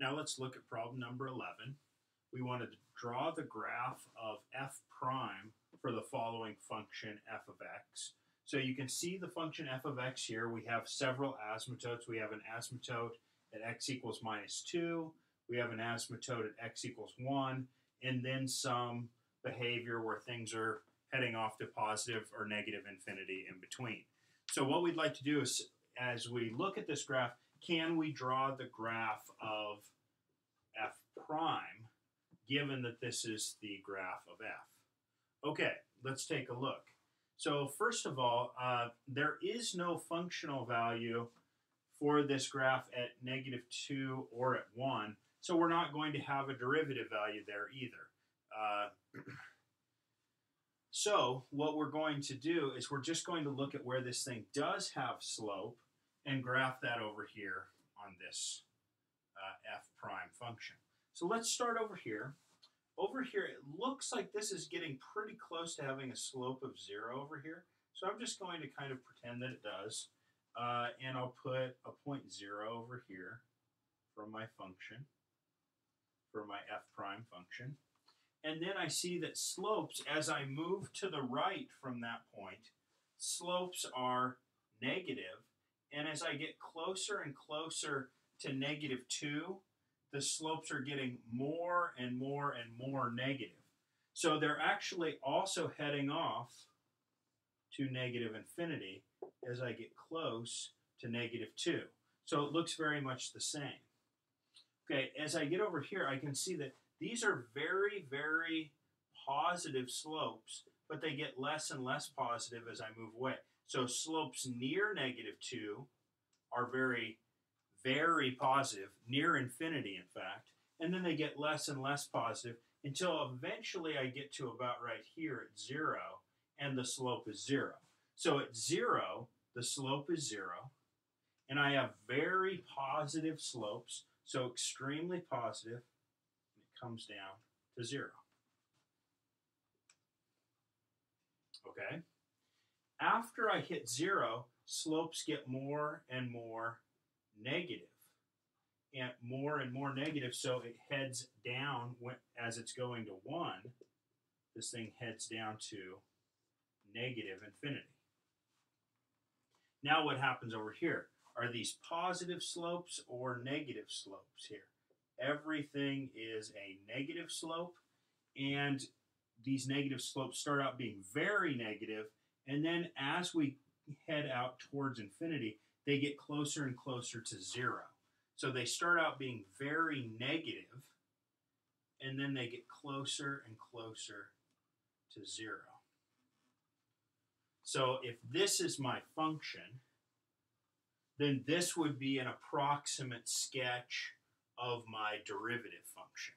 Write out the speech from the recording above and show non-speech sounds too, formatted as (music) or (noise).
Now let's look at problem number 11. We want to draw the graph of f prime for the following function f of x. So you can see the function f of x here. We have several asymptotes. We have an asymptote at x equals minus 2. We have an asymptote at x equals 1. And then some behavior where things are heading off to positive or negative infinity in between. So what we'd like to do is, as we look at this graph, can we draw the graph of f prime given that this is the graph of f? Okay, let's take a look. So first of all, uh, there is no functional value for this graph at negative 2 or at 1, so we're not going to have a derivative value there either. Uh, (clears throat) so what we're going to do is we're just going to look at where this thing does have slope and graph that over here on this uh, f prime function. So let's start over here. Over here, it looks like this is getting pretty close to having a slope of zero over here. So I'm just going to kind of pretend that it does. Uh, and I'll put a point zero over here for my function, for my f prime function. And then I see that slopes, as I move to the right from that point, slopes are negative. And as I get closer and closer to negative 2, the slopes are getting more and more and more negative. So they're actually also heading off to negative infinity as I get close to negative 2. So it looks very much the same. Okay, as I get over here, I can see that these are very, very positive slopes, but they get less and less positive as I move away. So slopes near negative 2 are very, very positive, near infinity, in fact, and then they get less and less positive until eventually I get to about right here at 0, and the slope is 0. So at 0, the slope is 0, and I have very positive slopes, so extremely positive, comes down to zero. Okay? After I hit zero, slopes get more and more negative. And more and more negative so it heads down when, as it's going to 1 this thing heads down to negative infinity. Now what happens over here? Are these positive slopes or negative slopes here? Everything is a negative slope, and these negative slopes start out being very negative, and then as we head out towards infinity, they get closer and closer to zero. So they start out being very negative, and then they get closer and closer to zero. So if this is my function, then this would be an approximate sketch of my derivative function.